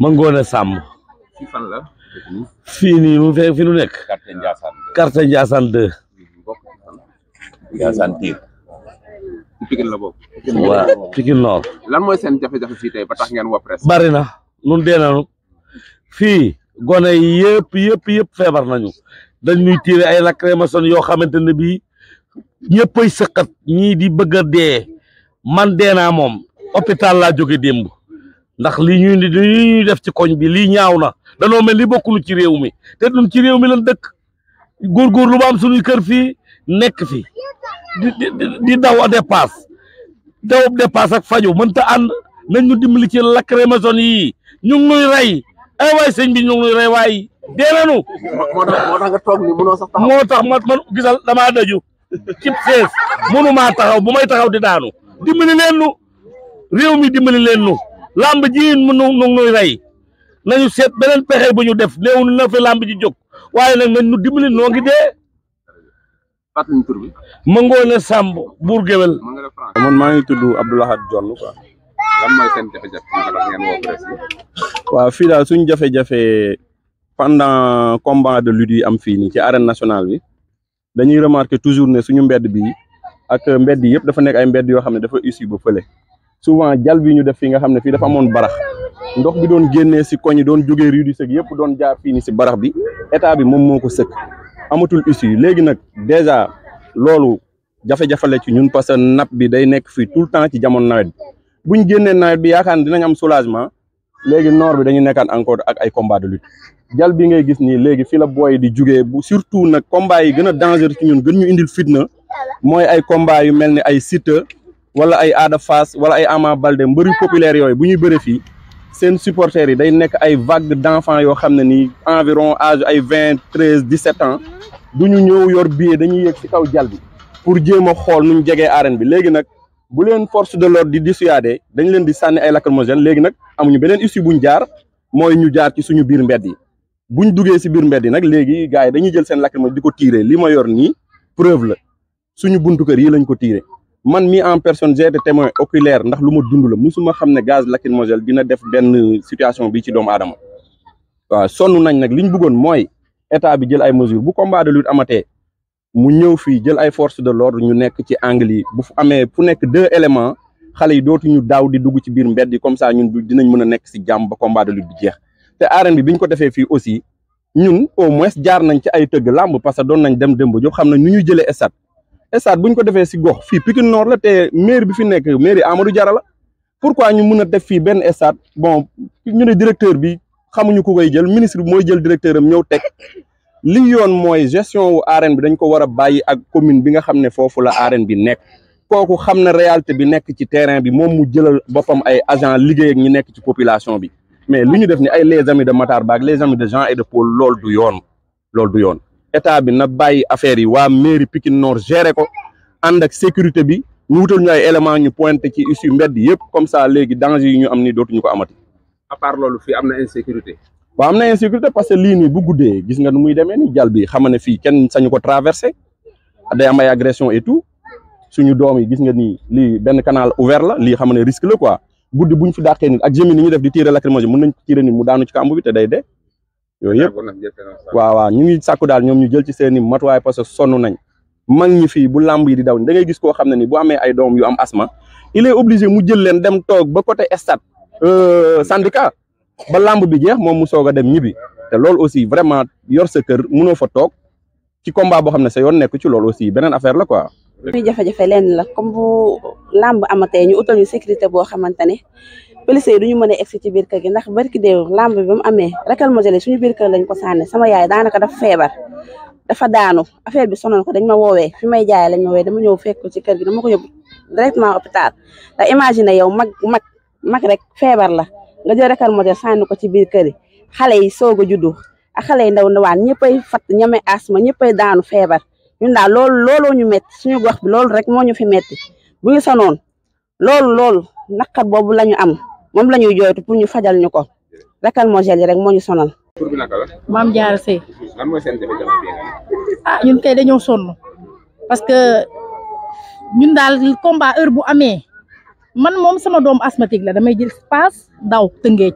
ma ngoon a sàmm fi fan la fii nii mu fekk fi nu nekk quartier Ndiassane carte Ndiassane 2 bokk ci fan Ndiassane Tyr ci Pikine la bokk waa Pikine Nord lan mooy seen jafe-jafe fii tey ba tax ngeen woo presse bari na nun dee nañu fii gone yi yëpp yëpp yëpp feebar nañu dañ ñuy tiire ay lacrymogène yoo xamante ne bii ñëppay sëqat ñii di bëgg a dee man dee naa moom hôpital laa jóge démb ndax li ñuy li ñuy def ci koñ bi lii ñaaw na danoo mel ni bokkunu ci réew mi te duñ ci réew mi lan dëkk góorgóorlu ba am suñuy kër fii nekk fi di di di daw a dépasse daw ab dépasse ak faju mënta ànd nañ ñu dimbali ci lacrymogène yi ñu ngi nuy rey ay waay sëñ bi ñu ngi nuy rey waay dee nañu moo tax moo tax nga toog ni mënoo sax taxaw moo tax man man gisal damaa daju cib sees mënumaa taxaw bu may taxaw di daanu dimbali leen nu réew mi dimbali leen nu làmb ji nu nu nuy rey nañu seet beneen pexe bu ñu def néew na fi làmb ji jóg waaye nag nañ nu dimbali noo ngi dee fàttali tur bi. Mangoone Samb buur géwél ma nga def France. man maa ngi tudd Abdoulahad Jonn quoi lan mooy seen jafe-jafe nga def ngeen woo presse bi. waaw fii daal suñ jafe-jafe pendant combat de lutte yi am fii nii ci arène nationale bi dañuy remarquer toujours ne suñu mbedd bi ak mbedd yëpp dafa nekk ay mbedd yoo xam ne dafa issu ba fële souvent jal bi ñu def fii nga xam ne fii dafa amoon barax ndox bi doon génnee si koñ yi doon jógee rue du Sëg yëpp doon jaar fii ni si barax bi état bi moom moo ko sëkk amatul issue léegi nag déjà loolu jafe-jafe la ci ñun parce que napp bi day nekk fii tout le temps ci jamono nawet bi bu ñu génnee nawet bi yaakaar ne dinañ am soulagement léegi noor bi dañu nekkaat encore ak ay combat de lutte jal bi ngay gis nii léegi fii la booy di jugee bu surtout nag combat yi gën a dangereux ci ñun gën ñu indil fitna mooy ay combat yu mel ni ay Siteu wala ay Ada Fass wala ay Ama Baldé mbëri populaire yooyu bu ñuy bëre fii seen supporters yi day nekk ay vague d'enfants yoo xam ne nii environ âge ay vingt treize dix sept ans du ñu ñëw yor billet dañuy yëg ci kaw jal bi pour jéem a xool nu ñu jegee arène bi léegi nag bu leen force de l'ordre di dissuader dañ leen di sànni ay lacrymogène léegi nag amuñu beneen issue buñ jaar mooy ñu jaar ci suñu biir mbedd yi buñ duggee si biir mbedd yi nag léegi gars yi dañuy jël seen lacrymogène di ko tirer li ma yor nii preuve la suñu buntu kër yi lañ ko tirer man mi en personne j'ai été témoin oculaire ndax lu ma dund la musuma xam ne gaz lacrymogène dina def benn situation bi ci doomu aadama waaw sonn nañ nag li ñu bëggoon mooy état bi jël ay mesures bu combat de lutte amatee mu ñëw fii jël ay force de l'ordre ñu nekk ci angle yi bu amee fu nekk deux éléments xale yi dootuñu daaw di dugg ci biir mbedd yi comme ça ñun dinañ mën a nekk si jàmm ba combat de lutte bi jeex te arène bi biñ ko defee fii aussi ñun au moins jaar nañ ci ay tëgg làmb parce que doon nañ dem Demba Diop xam nañ nu ñu jëlee stade stade buñ ko defee si gox fii Pikine Nord la te maire bi fi nekk maire Amadou Diarra la pourquoi ñu mën a def fii benn stade bon ñu ne directeur bi xamuñu ku koy jël ministre bi mooy jël directeur am ñëw teg li yoon mooy gestion wu arène bi dañ ko war a bàyyi ak commune bi nga xam ne foofu la arène bi nekk kooku xam na réalité bi nekk ci terrain bi moom mu jëlal boppam ay agent liggéey ak ñi nekk ci population bi mais li ñu def ni ay les amis de Matar Ba ak les amis de Jean et de Paul loolu du yoon loolu du yoon état bi na bàyyi affaire yi waa mairie Pikine Nord géré ko ànd ak sécurité bi ñu wutal ñu ay éléments ñu pointé ci issue mbedd yëpp comme ça léegi danger yi ñu am ni dootuñu ko amati. à part loolu fii am na insécurité. waaw am na insécurité parce que lii nii bu guddee gis nga nu muy demee ni jal bi xam ne fii kenn sañu ko traversé day am ay agression et tout suñu doom yi gis nga ni lii benn canal ouvert la lii xam ne risque la quoi guddi buñ fi dàqee nit ak jëmi ni ñuy def di tirer lacrymogène mën nañ ko tirer nit mu daanu ci kàmb bi te day dee. yooyu yëpp waaw waaw ñu ngi sàkku daal ñoom ñu jël ci seen i matuwaay parce que sonn nañ mag ñi fii bu làmb yi di daw da ngay gis koo xam ne ni bu amee ay doom yu am asma il est obligé mu jël leen dem toog ba côté stade euh, syndicat ba làmb bi jeex moom mu soog a dem ñibbi te loolu aussi vraiment yor sa kër mënoo fa toog ci combat boo xam ne sa yoon nekk ci loolu aussi beneen affaire la quoi. suñu jafe-jafe lenn la comme bu làmb amatee ñu utal ñu sécurité boo xamante ne police yi du ñu mën a egsi ci biir kër gi ndax barki déew làmb bi ba mu amee Raquel Moselle suñu biir kër lañ ko sànni sama yaay daanaka dafa feebar dafa daanu affaire bi sonal ko dañ ma woowee fi may jaayee lañ ma woowee dama ñëw fekk ko ci kër gi dama ko yóbbu directement hôpital ndax imagine yow mag mag mag rek feebar la nga jël rekal mote sànni ko ci biir kër yi xale yi soog a juddu ak xale yi ndaw ndawaan ñëppay fat ñame asma ñëppay daanu feebar ñun daal loolu looloo ñu metti suñu gox bi loolu rek moo ñu fi metti bu ñu sanoon loolu loolu naqar boobu la ñu am moom la ñuy jooytu pour ñu fajal ñu ko rekal mojel yi rek moo ñu sonal tur bi naka la. maam Diarra Seye. lan mooy seen jafe-jafe ah ñun kay dañoo sonn parce que ñun daal combat heure bu amee man moom sama doom asthmatique la damay jël paas daw tëngeej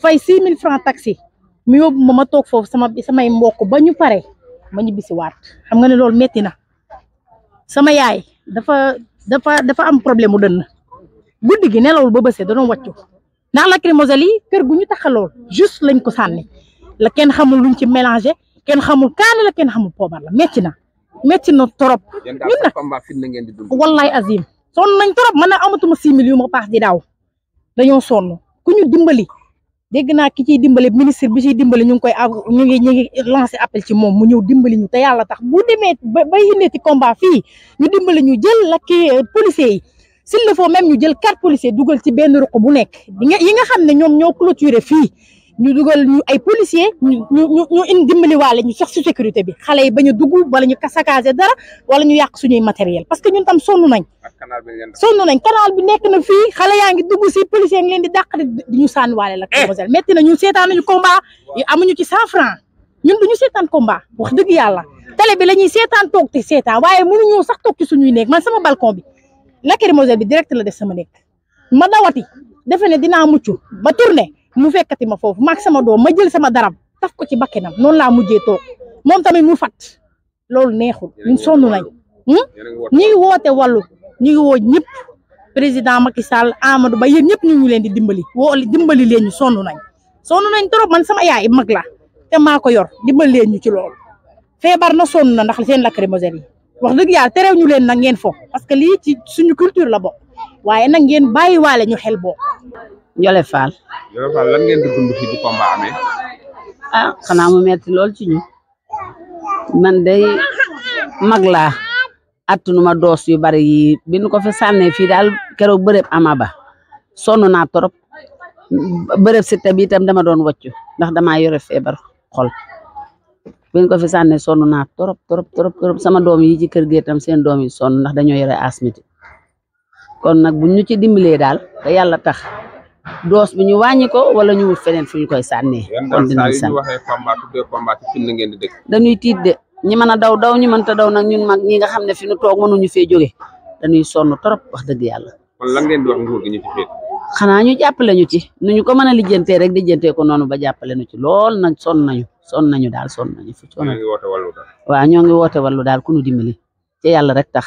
fay six mille francs taxi mu yóbbu ma ma toog foofu sama samay mbokk ba ñu pare ma ñibbisi waat xam nga ne loolu metti na sama yaay dafa dafa dafa am problème mu dënn guddi gi nelawul ba bësee da doon wàccu ndax lacrymogène yi kër gu ñu taxalool juste lañ ko sànni la kenn xamul luñ ci mélangé kenn xamul kaani la kenn xamul poobar la métti na métti na trop yéen daal ñun nag seen combat fit na ngeen di dund. wallaay azim sonn nañ trop man nag amatuma six mille yu ma paas di daaw dañoo sonn ku ñu dimbali dégg naa ki ciy dimbali ministre bi ciy dimbali ñu ngi koy aw ñu ngi ñu ngi lancé appel ci moom mu ñëw dimbali ñu te yàlla tax bu demee ba ba yindee ci combat fii ñu dimbali ñu jël la ki policiers yi s'il le faut même ñu jël quatre policiers dugal ci benn ruq bu nekk di nga yi nga xam ne ñoom ñoo clôturer fii ñu dugal ñu ay policiers ñu ñu ñu ñu indi dimbali waale ñu sax si sécurité bi xale yi bañ a dugg wala ñu kasakaase dara wala ñu yàq suñuy matériel parce que ñun tam sonn nañ ak canal bi ngeen def. sonn nañ canal bi nekk na fii xale yaa ngi dugg si policier ngi leen di dàq di di ñu sànniwaale la Mademoiselle métti na ñun seetaan nañu combat yi amuñu ci cent franc ñun duñu seetaan combat wax dëgg yàlla télé bi la ñuy seetaan toog te seetaan waaye mënuñoo sax toog ci suñuy néeg man sama balcon bi lacrymogène bi direct la def sama néeg ma dawati defe ne dinaa mucc ba tourné mu fekkati ma foofu maag sama doom ma jël sama darab taf ko ci bakkenam noonu laa mujjee toog moom tamit mu fat loolu neexul ñun sonn nañ hmm? ñu ngi woote wàllu ñu ngi woo ñëpp président Macky Sall Amadou Ba yéen ñëpp ñu ngi leen di dimbali woo dimbali leen ñu sonn nañ sonn nañ trop man sama yaay mag la te maa ko yor dimbali leen ñu ci loolu feebar na sonn na ndax seen lacrymogène yi wax dëgg yàlla terew ñu leen nag ngeen fo parce que lii ci suñu culture la bokk waaye nag ngeen bàyyi waale ñu xel bokk. Ndiolé Fall. Ndiolé Fall lan ngeen di dund fii bu combat amee. ah xanaa mu metti lool ci ñu. man day mag laa attunuma doos yu bari yi bi nu ko fi sànnee fii daal keroog bërëb ama ba sonn naa trop bërëb si te bi itam dama doon wàccu ndax damaa yore feebar xol bi nu ko fi sànnee sonn naa trop trop trop trop sama doom yi ci kër gi itam seen doom yi sonn ndax dañoo yore asmiti kon nag bu ñu ci dimbalee daal te yàlla tax doos bi ñu wàññi ko wala ñu wut feneen fu ñu koy sànnee. kon dinañ sant ngeen di dëkk. dañuy tiit de ñi mën a daw daw ñi mënta daw nag ñun mag ñi nga xam ne fi ñu toog mënuñu fee jóge dañuy sonn trop wax dëgg yàlla. kon lan ngeen di wax nguur gi ñu ci féet. xanaa ñu jàppale ñu ci nu ñu ko mën a lijjantee rek lijjantee ko noonu ba jàppale ñu ci lool nag sonn nañu sonn nañu daal sonn nañu. fu sonn ñoo ngi woote wallu daal. waaw ñoo ngi woote wallu daal ku ñu dimbali te yàlla rek tax.